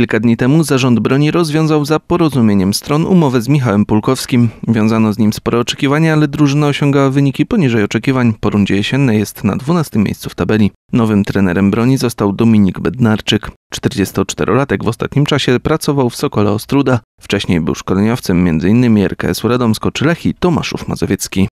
Kilka dni temu zarząd broni rozwiązał za porozumieniem stron umowę z Michałem Pulkowskim. Wiązano z nim spore oczekiwania, ale drużyna osiągała wyniki poniżej oczekiwań. Po rundzie jesiennej jest na 12 miejscu w tabeli. Nowym trenerem broni został Dominik Bednarczyk. 44-latek w ostatnim czasie pracował w Sokole Ostruda. Wcześniej był szkoleniowcem m.in. RKS-u Radomsko czy Lechi Tomaszów Mazowiecki.